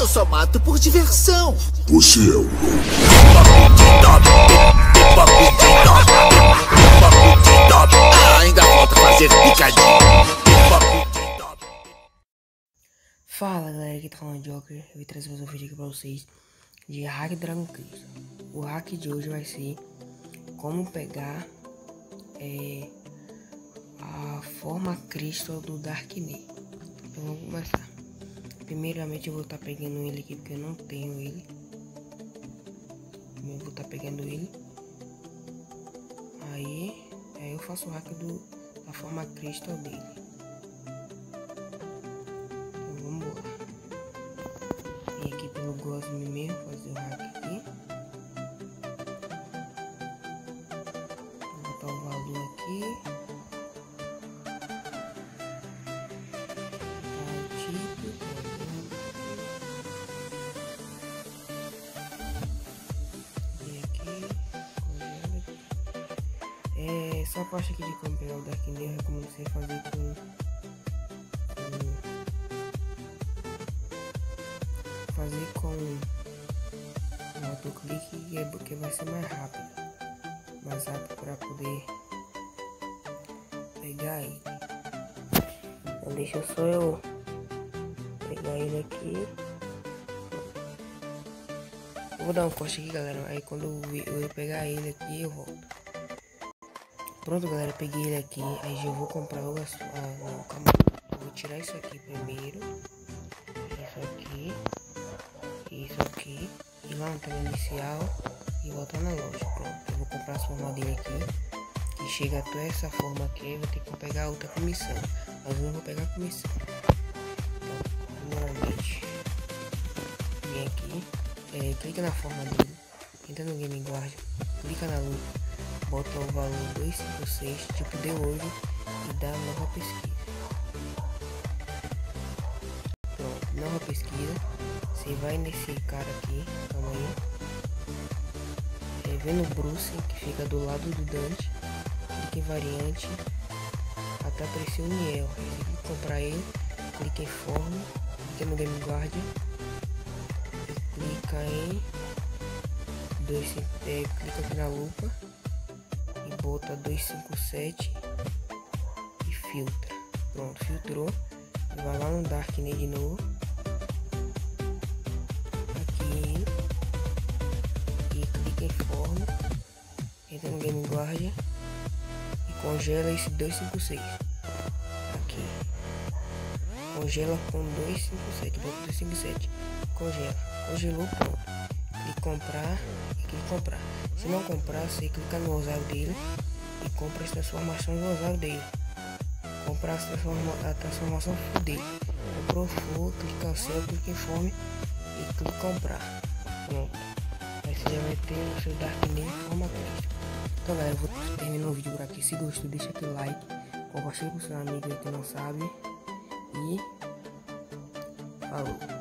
Eu só mato por diversão. Você é o louco. Ah, ainda falta fazer picadinho. Fala galera, aqui tá falando Joker, eu vim trazer mais um vídeo aqui pra vocês de Hack Dragon Cristo. O hack de hoje vai ser como pegar é, a forma Crystal do Darkness. Então vamos começar. Primeiramente eu vou estar tá pegando ele aqui porque eu não tenho ele. Eu vou estar tá pegando ele. Aí, aí eu faço o hack do, da forma Crystal dele. Gosme mesmo, fazer o hack É, essa parte aqui de comprar o Dark Nail eu você fazer com fazer com o autoclique é que vai ser mais rápido. Mais rápido para poder pegar ele. Então deixa só eu pegar ele aqui. Eu vou dar um corte aqui galera. Aí quando eu, eu pegar ele aqui eu volto. Pronto galera, peguei ele aqui. Aí já vou comprar o. Ah. Eu vou tirar isso aqui primeiro. Isso aqui isso aqui, ir lá no inicial e voltar na loja. Pronto, eu vou comprar as formas dele aqui. Que chega até essa forma aqui, eu vou ter que pegar outra comissão. Mas eu não vou pegar a comissão. Então, primeiramente, vem aqui, é, clica na forma dele, entra no Game Guard, clica na lupa, bota o valor 256, tipo de hoje, e dá nova pesquisa. Pronto, nova pesquisa. Você vai nesse cara aqui, calma aí. É, vendo o Bruce, que fica do lado do Dante. Clique em variante. Até aparecer o Niel. Você clica comprar ele. Clica em forma. Clica no Game Guard. Clica em. Dois, é, clica aqui na lupa. E bota 257. E filtra. Pronto, filtrou. Vai lá no Darknet de novo. entra no Game Guard e congela esse 256 aqui congela com 257 bota 257 congela. Congelou pronto. Clique comprar e clique comprar. Se não comprar você clica no osário dele e compra as transformações do osário dele. Comprar a, transforma, a transformação dele. Comprou full clica céu clica e clique comprar. Pronto. Aí você já vai ter o seu Dark Name em forma crítica então galera, eu vou terminar o vídeo por aqui. Se gostou, deixa aquele like. Compartilha com seu amigo que não sabe. E falou.